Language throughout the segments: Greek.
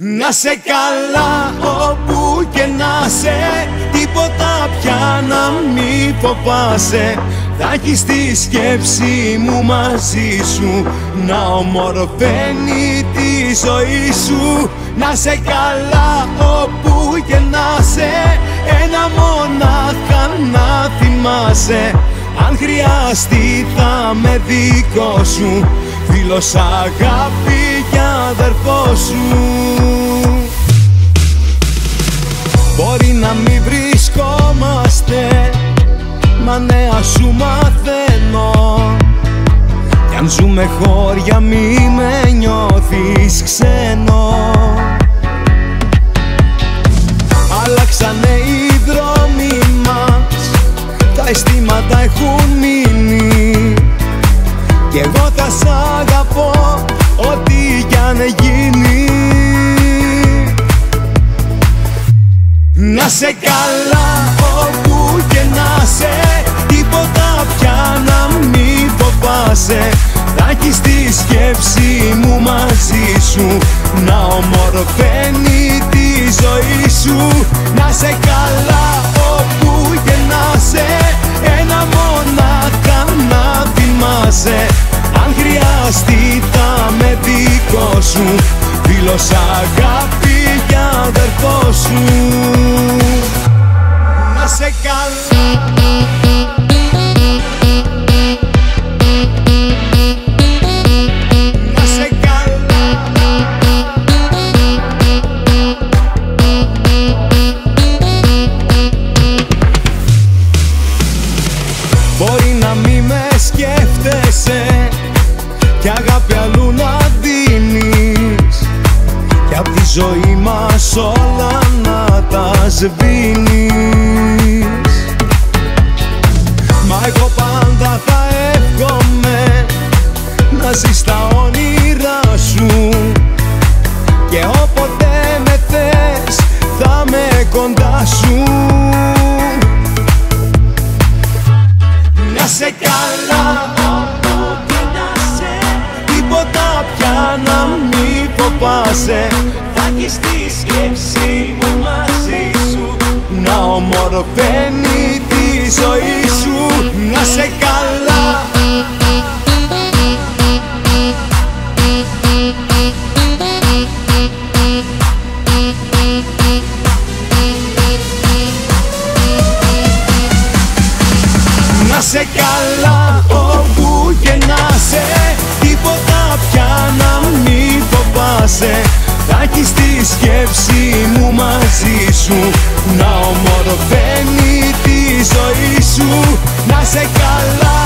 Να σε καλά όπου και να σε Τίποτα πια να μη φοβάσαι. Θα έχεις τη σκέψη μου μαζί σου Να ομορφαίνει τη ζωή σου. Να σε καλά όπου και να σε Ένα μονάχα να θυμάσαι. Αν χρειαστεί θα με δικό σου Φίλος αγάπη και αδερφό σου. Μπορεί να μην βρισκόμαστε Μα νέα σου μαθαίνω. Κι αν ζούμε χώρια μη με νιώθεις ξένο. Αλλάξανε οι δρόμοι μας Τα αισθήματα έχουν μείνει. Κι εγώ θα σ' γίνει. Να σε καλά όπου και να σε Τίποτα πια να μη φοβάσαι. Θα έχεις τη σκέψη μου μαζί σου Να ομορφαίνει τη ζωή σου. Να σε καλά όπου και να σε Ένα μονάχα να θυμάσαι. Αν χρειαστεί θα με δικό σου. Φίλος αγάπη και αδερφό σου. Να σε καλά σβήνεις Μα εγώ πάντα θα εύχομαι Να ζεις τα όνειρά σου. Και όποτε με θες θα με κοντά σου. Να σε καλά όπου και να σε. Τίποτα πια να μη φοβάσαι Θα έχεις τη σκέψη μου μαζί σου. Να ομορφαίνει τη ζωή σου. Να σε καλά. Να σε καλά όπου και να σε Τίποτα πια να σου. Να ομορφαίνει τη ζωή σου. Να σε καλά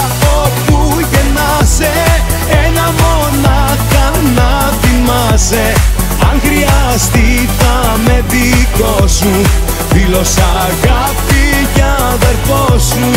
όπου και να σε Ένα μονάχα να θυμάσαι. Αν χρειαστεί θα με δικό σου. Φίλος αγάπη και αδερφό σου